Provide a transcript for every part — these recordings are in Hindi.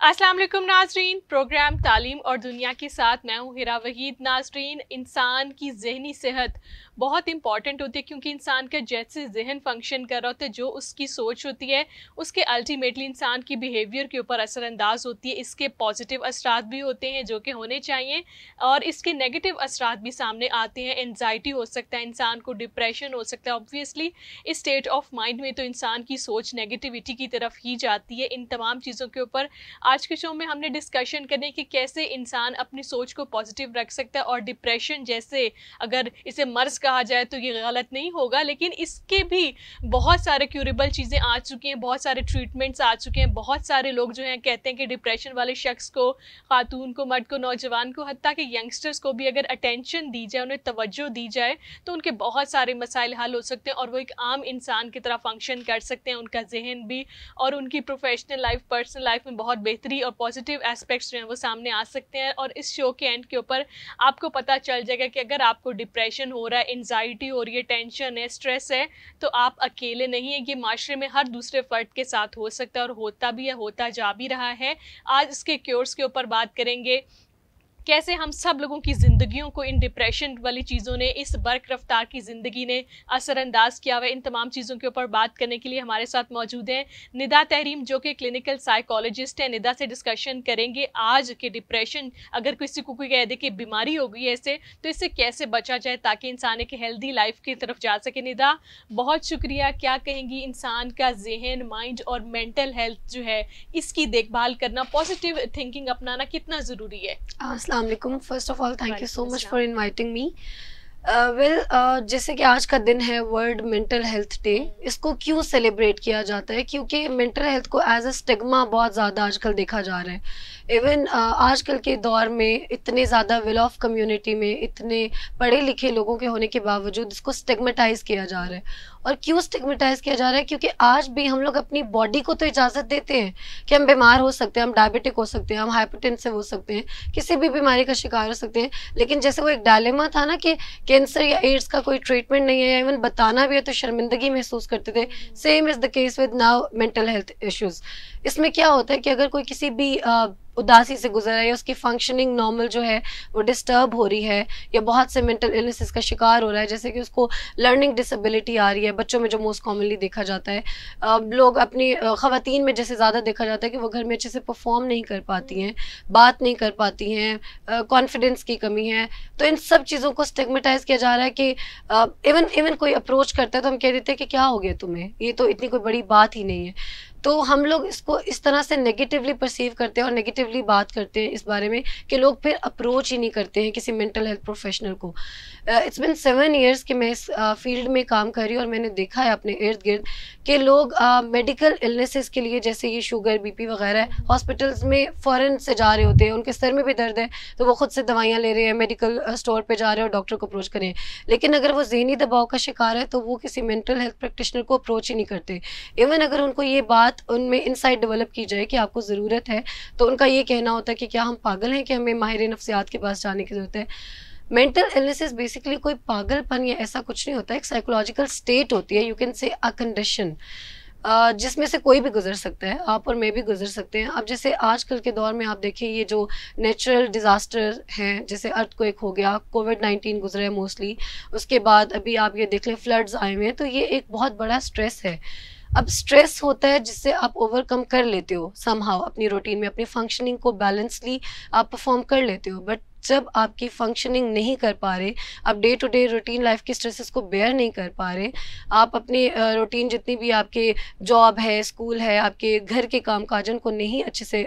अस्सलाम वालेकुम नाजरीन। प्रोग्राम तालीम और दुनिया के साथ मैं हूँ हिरा वहीद। नाजरीन, इंसान की जहनी सेहत बहुत इंपॉर्टेंट होती है क्योंकि इंसान का जैसे जहन फ़ंक्शन कर रहा होता है, जो उसकी सोच होती है, उसके अल्टीमेटली इंसान की बिहेवियर के ऊपर असरानंदाज होती है। इसके पॉजिटिव असरात भी होते हैं, जो कि होने चाहिए और इसके नेगेटिव असरात भी सामने आते हैं। एनजाइटी हो सकता है, इंसान को डिप्रेशन हो सकता है। ऑब्वियसली इस स्टेट ऑफ़ माइंड में तो इंसान की सोच नेगेटिविटी की तरफ़ ही जाती है। इन तमाम चीज़ों के ऊपर आज के शो में हमने डिस्कशन करने कि कैसे इंसान अपनी सोच को पॉजिटिव रख सकता है और डिप्रेशन जैसे अगर इसे मर्ज कहा जाए तो ये गलत नहीं होगा, लेकिन इसके भी बहुत सारे क्यूरेबल चीज़ें आ चुकी हैं, बहुत सारे ट्रीटमेंट्स आ चुके हैं, बहुत सारे लोग जो हैं कहते हैं कि डिप्रेशन वाले शख्स को, खातून को, मर्द को, नौजवान को हती कि यंगस्टर्स को भी अगर अटेंशन दी जाए, उन्हें तवज्जो दी जाए तो उनके बहुत सारे मसाइल हल हो सकते हैं और वो एक आम इंसान की तरह फ़ंक्शन कर सकते हैं, उनका जहन भी और उनकी प्रोफेशनल लाइफ पर्सनल लाइफ में बहुत बेहतरी बेहतरी और पॉजिटिव एस्पेक्ट्स जो हैं वो सामने आ सकते हैं और इस शो के एंड के ऊपर आपको पता चल जाएगा कि अगर आपको डिप्रेशन हो रहा है एनजाइटी हो रही है टेंशन है स्ट्रेस है तो आप अकेले नहीं हैं। ये माशरे में हर दूसरे फ़र्द के साथ हो सकता है और होता भी है, होता जा भी रहा है। आज इसके क्योर्स के ऊपर बात करेंगे। कैसे हम सब लोगों की ज़िंदगियों को इन डिप्रेशन वाली चीज़ों ने, इस बर्क रफ्तार की ज़िंदगी ने असरअंदाज किया हुआ इन तमाम चीज़ों के ऊपर बात करने के लिए हमारे साथ मौजूद हैं निदा तहरीम, जो कि क्लिनिकल साइकोलॉजिस्ट हैं। निदा से डिस्कशन करेंगे आज के डिप्रेशन अगर किसी को कोई कह दे कि बीमारी हो गई है तो इससे कैसे बचा जाए ताकि इंसान एक हेल्दी लाइफ की तरफ़ जा सके? निदा, बहुत शुक्रिया। क्या कहेंगी इंसान का जहन माइंड और मेंटल हेल्थ जो है, इसकी देखभाल करना पॉजिटिव थिंकिंग अपनाना कितना ज़रूरी है? Assalamu alaikum. First of all, thank right. you so much for inviting me. Well well, uh, जैसे कि आज का दिन है वर्ल्ड मेंटल हेल्थ डे इसको क्यों सेलिब्रेट किया जाता है? क्योंकि मेंटल हेल्थ को एज अ स्टिग्मा बहुत ज़्यादा आजकल देखा जा रहा है। इवन uh, आजकल के दौर में इतने ज़्यादा विल ऑफ़ कम्युनिटी में इतने पढ़े लिखे लोगों के होने के बावजूद इसको स्टिग्मेटाइज किया जा रहा है। और क्यों स्टिग्मेटाइज किया जा रहा है? क्योंकि आज भी हम लोग अपनी बॉडी को तो इजाज़त देते हैं कि हम बीमार हो सकते हैं हम डायबिटिक हो सकते हैं हम हाइपरटेंसिव हो सकते हैं किसी भी बीमारी का शिकार हो सकते हैं। लेकिन जैसे वो एक डायलेमा था ना कि कैंसर या एड्स का कोई ट्रीटमेंट नहीं है इवन बताना भी है तो शर्मिंदगी महसूस करते थे. Same is the case with now mental health issues इसमें क्या होता है कि अगर कोई किसी भी उदासी से गुजर रहा है या उसकी फंक्शनिंग नॉर्मल जो है, वो डिस्टर्ब हो रही है, या बहुत से मेंटल इलनेस का शिकार हो रहा है, जैसे कि उसको लर्निंग डिसेबिलिटी आ रही है, बच्चों में जो मोस्ट कॉमनली देखा जाता है। अब लोग अपनी ख़वान में जैसे ज़्यादा देखा जाता है कि वो घर में अच्छे से परफॉर्म नहीं कर पाती हैं, बात नहीं कर पाती हैं कॉन्फिडेंस की कमी है तो इन सब चीज़ों को स्टिगमेटाइज किया जा रहा है कि इवन इवन कोई अप्रोच करता है तो हम कह देते हैं कि क्या हो गया तुम्हें? ये तो इतनी कोई बड़ी बात ही नहीं है। तो हम लोग इसको इस तरह से नेगेटिवली परसीव करते हैं और नेगेटिवली बात करते हैं इस बारे में कि लोग फिर अप्रोच ही नहीं करते हैं किसी मेंटल हेल्थ प्रोफेशनल को। इट्स बिन सेवन ईयर्स कि मैं इस फ़ील्ड uh, में काम कर रही हूँ और मैंने देखा है अपने इर्द गिर्द कि लोग मेडिकल uh, इलनेसेस के लिए जैसे ये शुगर बीपी वगैरह हॉस्पिटल्स में फ़ौरन से जा रहे होते हैं उनके सर में भी दर्द है तो वो खुद से दवाइयाँ ले रहे हैं मेडिकल स्टोर पर जा रहे हैं और डॉक्टर को अप्रोच करें लेकिन अगर वो जहनी दबाव का शिकार है तो वो किसी मेंटल हेल्थ प्रैक्टिशनर को अप्रोच ही नहीं करते। इवन अगर उनको ये बात उनमें इंसाइट डेवलप की जाए कि आपको ज़रूरत है तो उनका ये कहना होता है कि क्या हम पागल हैं कि हमें माहिर नफ्सियात के पास जाने की ज़रूरत है? मेंटल इलनेस बेसिकली कोई पागलपन या ऐसा कुछ नहीं होता, एक साइकोलॉजिकल स्टेट होती है यू कैन से अ कंडीशन जिसमें से कोई भी गुजर सकता है, आप और मैं भी गुजर सकते हैं। अब जैसे आजकल के दौर में आप देखिए, ये जो नेचुरल डिज़ास्टर हैं, जैसे अर्थ को एक हो गया कोविड नाइन्टीन गुजरा है मोस्टली उसके बाद अभी आप ये देख लें फ्लड्स आए हुए हैं तो ये एक बहुत बड़ा स्ट्रेस है। अब स्ट्रेस होता है जिससे आप ओवरकम कर लेते हो समहाउ अपनी रूटीन में, अपनी फंक्शनिंग को बैलेंसली आप परफॉर्म कर लेते हो। बट जब आपकी फंक्शनिंग नहीं कर पा रहे, आप day to day routine life के स्ट्रेसेस को बेयर नहीं कर पा रहे, आप अपने रूटीन जितनी भी आपके जॉब है स्कूल है, आपके घर के काम काज उनको नहीं अच्छे से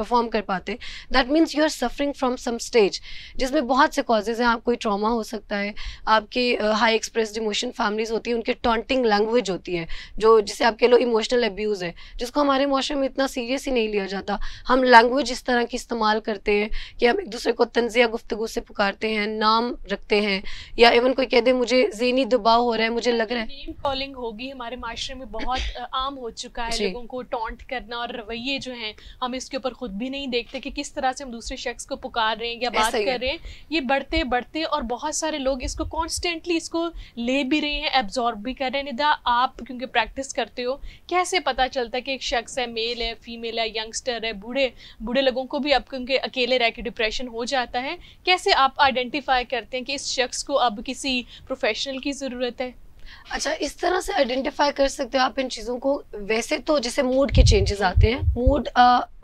परफॉर्म कर पाते that means you are suffering from some stage जिसमें बहुत से कॉजेज़ हैं आप कोई ट्रामा हो सकता है आपके हाई एक्सप्रेस इमोशन फैमिलीज़ होती है उनकी टॉन्टिंग लैंग्वेज होती है जो जिसे आप कह लो इमोशनल अब्यूज़ है जिसको हमारे मुआरे में इतना सीरियस ही नहीं लिया जाता। हम लैंग्वेज इस तरह की इस्तेमाल करते हैं कि हम एक दूसरे को तंजिया गुफ्तु से पुकारते हैं नाम रखते हैं या इवन कोई कह दे मुझे जहनी दबाव हो रहा है मुझे लग रहा है नेम कॉलिंग होगी हमारे माशरे में बहुत आम हो चुका है लोगों को टॉन्ट करना और रवैये जो हैं हम इसके ऊपर खुद खुद भी नहीं देखते कि किस तरह से हम दूसरे शख्स को पुकार रहे हैं या बात कर रहे हैं। ये बढ़ते बढ़ते और बहुत सारे लोग इसको कॉन्स्टेंटली इसको ले भी रहे हैं एब्जॉर्ब भी कर रहे हैं। निदा आप क्योंकि प्रैक्टिस करते हो कैसे पता चलता है कि एक शख्स है मेल है फीमेल है यंगस्टर है बूढ़े बूढ़े लोगों को भी अब क्योंकि अकेले रह के डिप्रेशन हो जाता है कैसे आप आइडेंटिफाई करते हैं कि इस शख्स को अब किसी प्रोफेशनल की ज़रूरत है? अच्छा इस तरह से आइडेंटिफाई कर सकते हो आप इन चीज़ों को। वैसे तो जैसे मूड के चेंजेस आते हैं मूड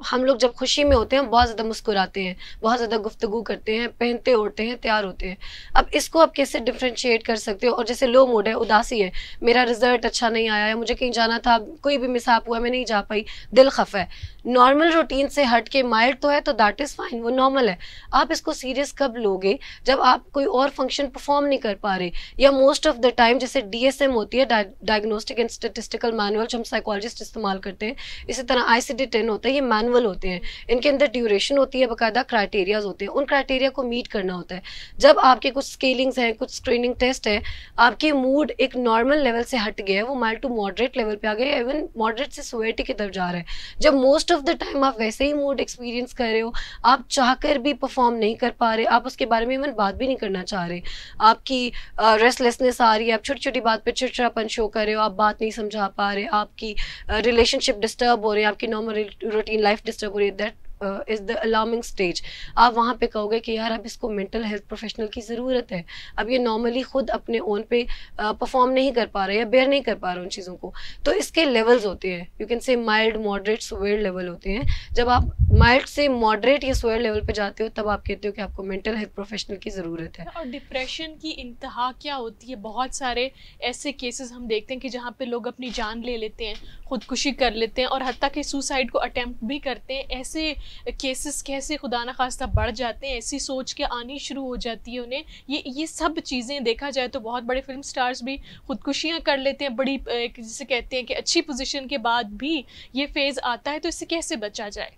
हम लोग जब खुशी में होते हैं बहुत ज़्यादा मुस्कुराते हैं, बहुत ज़्यादा गुफ्तगु करते हैं, पहनते ओढ़ते हैं, तैयार होते हैं। अब इसको आप कैसे डिफ्रेंशिएट कर सकते हो? और जैसे लो मूड है, उदासी है, मेरा रिज़ल्ट अच्छा नहीं आया है, मुझे कहीं जाना था, कोई भी मिसाप हुआ, मैं नहीं जा पाई, दिल खफा है। नॉर्मल रूटीन से हट के माइल्ड तो है तो दैट इज़ फाइन वो नॉर्मल है। आप इसको सीरियस कब लोगे? जब आप कोई और फ़ंक्शन परफॉर्म नहीं कर पा रहे, या मोस्ट ऑफ़ द टाइम जैसे डीएसएम होती है डायग्नोस्टिक एंड स्टेटिस्टिकल मैनुअल जो हम साइकोलॉजिस्ट इस्तेमाल करते हैं, इसी तरह आई सी टेन होता है, ये मैनुअल होते हैं, इनके अंदर ड्यूरेशन होती है, बाकायदा क्राइटेरियाज होते हैं, उन क्राइटेरिया को मीट करना होता है। जब आपके कुछ स्केलिंग्स हैं, कुछ स्क्रीनिंग टेस्ट है, आपके मूड एक नॉर्मल लेवल से हट गया है, वो माइल्ड टू मॉडरेट लेवल पे आ गया इवन मॉडरेट से सोवेटी की तरफ़ जा रहा है। जब मोस्ट ऑफ़ द टाइम आप वैसे ही मूड एक्सपीरियंस कर रहे हो, आप चाहकर भी परफॉर्म नहीं कर पा रहे, आप उसके बारे में इवन बात भी नहीं करना चाह रहे। आपकी रेस्टलेसनेस आ रही है, आप छोटी छोटी बात पे चिड़चिड़ापन शो कर रहे हो, आप बात नहीं समझा पा रहे, आपकी रिलेशनशिप डिस्टर्ब हो रही है, आपकी नॉर्मल रूटीन लाइफ डिस्टर्ब हो रही है that is the alarming stage आप वहाँ पे कहोगे कि यार, अब इसको मेंटल हेल्थ प्रोफेशनल की ज़रूरत है। अब ये नॉर्मली खुद अपने ओन पे परफॉर्म नहीं कर पा रहे या बेयर नहीं कर पा रहे उन चीज़ों को। तो इसके लेवल्स होते हैं। You can say mild moderate severe level होते हैं। जब आप माइल्ड से मॉडरेट या सुवेयर लेवल पे जाते हो, तब आप कहते हो कि आपको मेंटल हेल्थ प्रोफेशनल की ज़रूरत है। और डिप्रेशन की इंतहा क्या होती है? बहुत सारे ऐसे केसेस हम देखते हैं कि जहाँ पे लोग अपनी जान ले लेते हैं, खुदकुशी कर लेते हैं और हती कि सुसाइड को अटैम्प्ट भी करते हैं। ऐसे केसेस कैसे खुदा न खास्ता बढ़ जाते हैं, ऐसी सोच के आनी शुरू हो जाती है उन्हें। ये ये सब चीज़ें देखा जाए तो बहुत बड़े फ़िल्म स्टार्स भी खुदकुशियाँ कर लेते हैं, बड़ी जिसे कहते हैं कि अच्छी पोजिशन के बाद भी ये फ़ेज़ आता है तो इससे कैसे बचा जाए?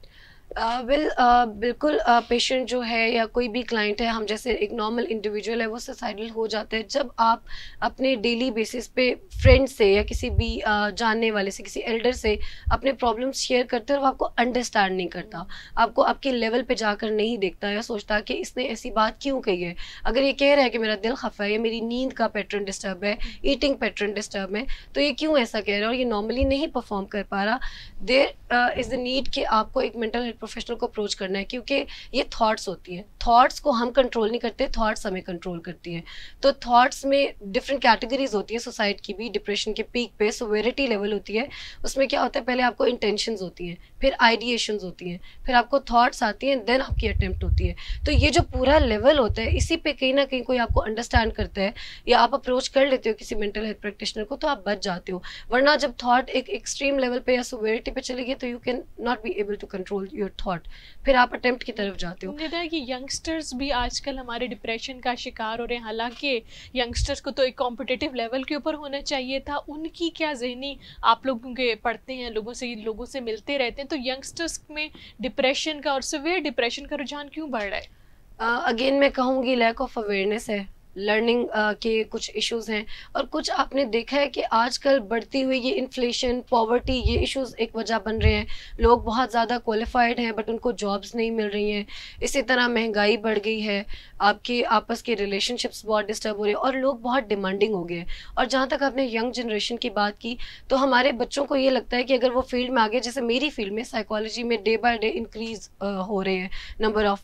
वेल uh, uh, बिल्कुल पेशेंट uh, जो है या कोई भी क्लाइंट है हम जैसे एक नॉर्मल इंडिविजुअल है वो सुसाइडल हो जाते हैं। जब आप अपने डेली बेसिस पे फ्रेंड से या किसी भी uh, जानने वाले से किसी एल्डर से अपने प्रॉब्लम्स शेयर करते हैं वो आपको अंडरस्टैंड नहीं करता। आपको आपके लेवल पे जाकर नहीं देखता या सोचता कि इसने ऐसी बात क्यों कही है। अगर ये कह रहा है कि मेरा दिल खफा है या मेरी नींद का पैटर्न डिस्टर्ब है ईटिंग पैटर्न डिस्टर्ब है तो ये क्यों ऐसा कह रहा है और ये नॉर्मली नहीं परफॉर्म कर पा रहा? देर इज़ द नीड कि आपको एक मेंटल प्रोफेशनल को अप्रोच करना है, क्योंकि ये थॉट्स होती हैं। थॉट्स को हम कंट्रोल नहीं करते थॉट्स हमें कंट्रोल करती हैं। तो थॉट्स में डिफरेंट कैटेगरीज होती है सोसाइटी की भी डिप्रेशन के पीक पे सोवेरिटी लेवल होती है। उसमें क्या होता है, पहले आपको इंटेंशन होती हैं, फिर आइडिएशन होती हैं, फिर आपको थॉट्स आती हैं देन आपकी अटेम्प्ट होती है। तो ये जो पूरा लेवल होता है, इसी पे कहीं ना कहीं कोई आपको अंडरस्टैंड करता है, या आप अप्रोच कर लेते हो किसी मेंटल हेल्थ प्रैक्टिशनर को तो आप बच जाते हो। वरना जब थॉट एक एक्सट्रीम लेवल पे या सोवेरिटी पे चले गए तो you can not be able to control your thought फिर आप अटेम्प्ट की तरफ़ जाते हो। निदा कि यंगस्टर्स भी आजकल हमारे डिप्रेशन का शिकार हो रहे हैं। हालाँकि यंगस्टर्स को तो एक कॉम्पिटेटिव लेवल के ऊपर होना चाहिए था। उनकी क्या जहनी आप लोग क्योंकि पढ़ते हैं लोगों से लोगों से मिलते रहते हैं। तो यंगस्टर्स में डिप्रेशन का और सिवियर डिप्रेशन का रुझान क्यों बढ़ रहा है? अगेन uh, मैं कहूँगी लैक ऑफ़ अवेयरनेस है। लर्निंग uh, के कुछ इश्यूज़ हैं। और कुछ आपने देखा है कि आजकल बढ़ती हुई ये इन्फ्लेशन पॉवर्टी ये इश्यूज़ एक वजह बन रहे हैं। लोग बहुत ज़्यादा क्वालिफाइड हैं बट उनको जॉब्स नहीं मिल रही हैं। इसी तरह महँगाई बढ़ गई है आपके आपस के रिलेशनशिप्स बहुत डिस्टर्ब हो रहे हैं और लोग बहुत डिमांडिंग हो गए हैं। और जहाँ तक आपने यंग जनरेशन की बात की तो हमारे बच्चों को ये लगता है कि अगर वो फ़ील्ड में आगे जैसे मेरी फ़ील्ड में साइकोलॉजी में डे बाय डे इंक्रीज हो रहे हैं नंबर ऑफ़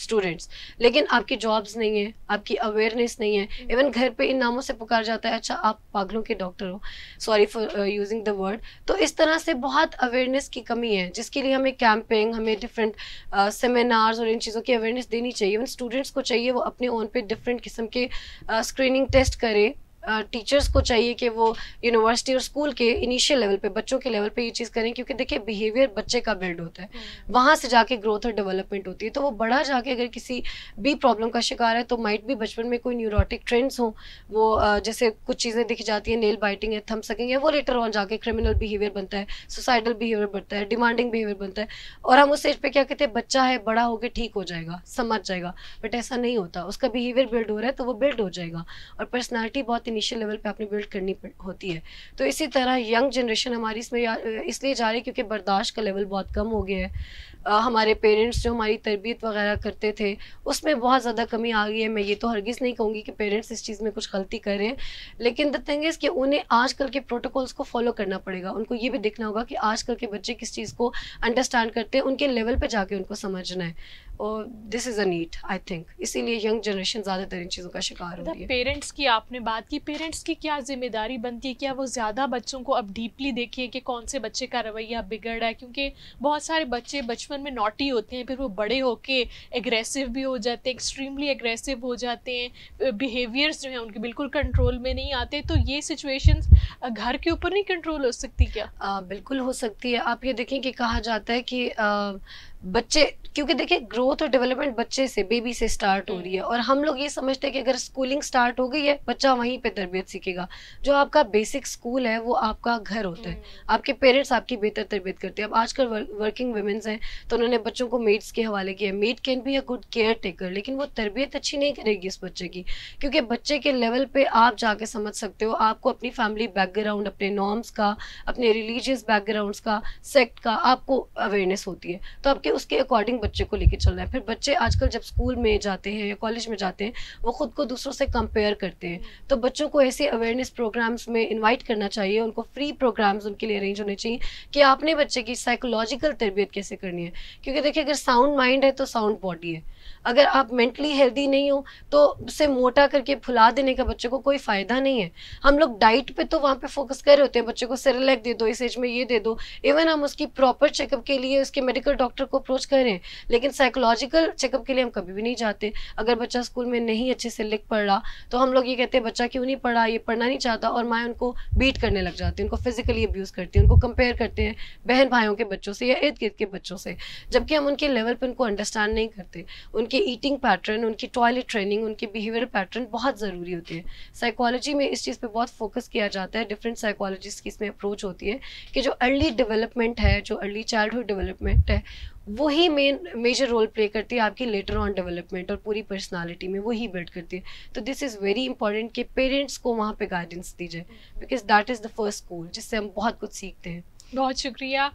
स्टूडेंट्स लेकिन आपकी जॉब्स नहीं है आपकी अवेयरनेस नहीं है. Even hmm. घर पे इन नामों से पुकार जाता है अच्छा आप पागलों के डॉक्टर हो. Sorry for using the word तो इस तरह से बहुत अवेयरनेस की कमी है जिसके लिए हमें कैंपिंग हमें डिफरेंट सेमिनार्स uh, और इन चीज़ों की अवेयरनेस देनी चाहिए. इवन स्टूडेंट्स को चाहिए वो अपने ओन पे डिफरेंट किस्म के स्क्रीनिंग uh, टेस्ट करें. टीचर्स को चाहिए कि वो यूनिवर्सिटी और स्कूल के इनिशियल लेवल पे बच्चों के लेवल पे ये चीज़ करें क्योंकि देखिए बिहेवियर बच्चे का बिल्ड होता है। हम्म। वहाँ से जाके ग्रोथ और डेवलपमेंट होती है। तो वो बड़ा जाके अगर किसी भी प्रॉब्लम का शिकार है तो माइट भी बचपन में कोई न्यूरोटिक ट्रेंड्स हों वो जैसे कुछ चीज़ें दिख जाती हैं नेल बाइटिंग है थम सकेंगे वो लेटर ऑन जाके क्रिमिनल बिहेवियर बनता है सुसाइडल बिहेवियर बनता है डिमांडिंग बिहेवियर बनता है। और हम उस एज पे क्या कहते हैं बच्चा है बड़ा होकर ठीक हो जाएगा समझ जाएगा। बट ऐसा नहीं होता। उसका बिहेवियर बिल्ड हो रहा है तो वो बिल्ड हो जाएगा। और पर्सनैलिटी बहुत इनिशियल लेवल पे आपने बिल्ड करनी होती है। तो इसी तरह यंग जनरेशन हमारी इसमें इसलिए जा रही है क्योंकि बर्दाश्त का लेवल बहुत कम हो गया है। आ, हमारे पेरेंट्स जो हमारी तरबियत वगैरह करते थे उसमें बहुत ज़्यादा कमी आ गई है। मैं ये तो हरगिज़ नहीं कहूँगी कि पेरेंट्स इस चीज़ में कुछ गलती कर रहे हैं लेकिन द थिंग इज़ कि उन्हें आजकल के प्रोटोकॉल्स को फॉलो करना पड़ेगा। उनको ये भी देखना होगा कि आजकल के बच्चे किस चीज़ को अंडरस्टैंड करते हैं उनके लेवल पर जाके उनको समझना है। और this is a need I think इसीलिए यंग जनरेशन ज़्यादातर इन चीज़ों का शिकार हो रही है। पेरेंट्स की आपने बात की पेरेंट्स की क्या ज़िम्मेदारी बनती है? क्या वो ज़्यादा बच्चों को अब डीपली देखिए कि कौन से बच्चे का रवैया बिगड़ रहा है? क्योंकि बहुत सारे बच्चे बचपन में नोटी होते हैं फिर वो बड़े होके एग्रेसिव भी हो जाते हैं एक्सट्रीमली एग्रेसिव हो जाते हैं बिहेवियर्स जो हैं उनके बिल्कुल कंट्रोल में नहीं आते। तो ये सिचुएशन घर के ऊपर नहीं कंट्रोल हो सकती क्या? आ, बिल्कुल हो सकती है। आप ये देखें कि कहा जाता है कि आ, बच्चे क्योंकि देखिए ग्रोथ और डेवलपमेंट बच्चे से बेबी से स्टार्ट हो रही है। और हम लोग ये समझते हैं कि अगर स्कूलिंग स्टार्ट हो गई है बच्चा वहीं पे तरबियत सीखेगा। जो आपका बेसिक स्कूल है वो आपका घर होता है। हम्म। आपके पेरेंट्स आपकी बेहतर तरबियत करते हैं। अब आजकल वर्किंग वुमेन्स हैं तो उन्होंने बच्चों को मेड्स के हवाले किया maid can be a good caretaker लेकिन वो तरबियत अच्छी नहीं करेगी इस बच्चे की। क्योंकि बच्चे के लेवल पे आप जाके समझ सकते हो आपको अपनी फैमिली बैकग्राउंड अपने नॉर्म्स का अपने रिलीजियस बैकग्राउंड्स का सेक्ट का आपको अवेयरनेस होती है। तो आपके उसके अकॉर्डिंग बच्चे को लेके चल रहा है। फिर बच्चे आजकल जब स्कूल में जाते हैं या कॉलेज में जाते हैं वो खुद को दूसरों से कंपेयर करते हैं। तो बच्चों को ऐसे अवेयरनेस प्रोग्राम्स में इन्वाइट करना चाहिए उनको फ्री प्रोग्राम्स उनके लिए अरेंज होने चाहिए कि आपने बच्चे की साइकोलॉजिकल तरबियत कैसे करनी है। क्योंकि देखिए अगर साउंड माइंड है तो साउंड बॉडी है। अगर आप मेंटली हेल्दी नहीं हो तो उसे मोटा करके फुला देने का बच्चे को कोई फ़ायदा नहीं है। हम लोग डाइट पे तो वहाँ पे फोकस कर रहे होते हैं, बच्चे को सिरलैक दे दो, इस एज में ये दे दो। इवन हम उसकी प्रॉपर चेकअप के लिए उसके मेडिकल डॉक्टर को अप्रोच कर रहे हैं, लेकिन साइकोलॉजिकल चेकअप के लिए हम कभी भी नहीं जाते। अगर बच्चा स्कूल में नहीं अच्छे से लिख पढ़ रहा तो हम लोग ये कहते हैं, बच्चा क्यों नहीं पढ़ा ये पढ़ना नहीं चाहता। और माए उनको बीट करने लग जाती उनको फिजिकली अब्यूज़ करती है, उनको कंपेयर करते हैं बहन भाइयों के बच्चों से या इर्द गिर्द के बच्चों से। जबकि हम उनके लेवल पर उनको अंडरस्टैंड नहीं करते। उनके ईटिंग पैटर्न उनकी टॉयलेट ट्रेनिंग उनके बिहेवियर पैटर्न बहुत ज़रूरी होती है। साइकोलॉजी में इस चीज़ पे बहुत फोकस किया जाता है डिफरेंट साइकोलॉजिस्ट की इसमें अप्रोच होती है कि जो अर्ली डेवलपमेंट है, जो अर्ली चाइल्डहुड डेवलपमेंट है, वही मेन मेजर रोल प्ले करती है आपकी लेटर ऑन डेवलपमेंट और पूरी पर्सनालिटी में, वही बिल्ड करती है। तो दिस इज़ वेरी इंपॉर्टेंट कि पेरेंट्स को वहाँ पे गाइडेंस दी जाए because that is the first school जिससे हम बहुत कुछ सीखते हैं। बहुत शुक्रिया।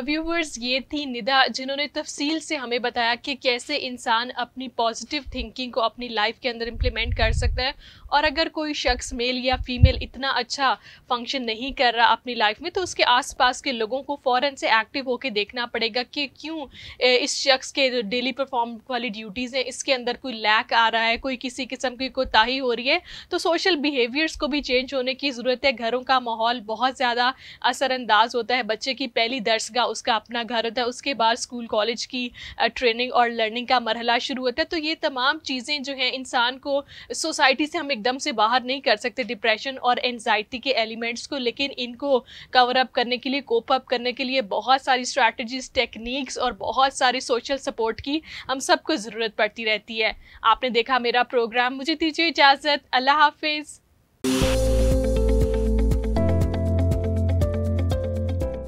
व्यूवर्स ये थी निदा, जिन्होंने तफसील से हमें बताया कि कैसे इंसान अपनी पॉजिटिव थिंकिंग को अपनी लाइफ के अंदर इम्प्लीमेंट कर सकता है। और अगर कोई शख्स मेल या फीमेल इतना अच्छा फ़ंक्शन नहीं कर रहा अपनी लाइफ में तो उसके आसपास के लोगों को फ़ौर से एक्टिव होकर देखना पड़ेगा कि क्यों इस शख्स के जो डेली परफॉर्म वाली ड्यूटीज़ हैं, इसके अंदर कोई लैक आ रहा है, कोई किसी किस्म की कोताही हो रही है। तो सोशल बिहेवियर्स को भी चेंज होने की ज़रूरत है। घरों का माहौल बहुत ज़्यादा असरअंदाज होता है, बच्चे की पहली दर्शगा उसका अपना घर होता है, उसके बाद स्कूल, कॉलेज की ट्रेनिंग और लर्निंग का मरहला शुरू होता है। तो ये तमाम चीज़ें जो हैं, इंसान को सोसाइटी से हम एकदम से बाहर नहीं कर सकते, डिप्रेशन और एनजाइटी के एलिमेंट्स को, लेकिन इनको कवर अप करने के लिए, कोप अप करने के लिए बहुत सारी स्ट्रैटेजीज, टेक्निक्स और बहुत सारी सोशल सपोर्ट की हम सबको ज़रूरत पड़ती रहती है। आपने देखा मेरा प्रोग्राम, मुझे दीजिए इजाज़त, अल्लाह हाफिज़।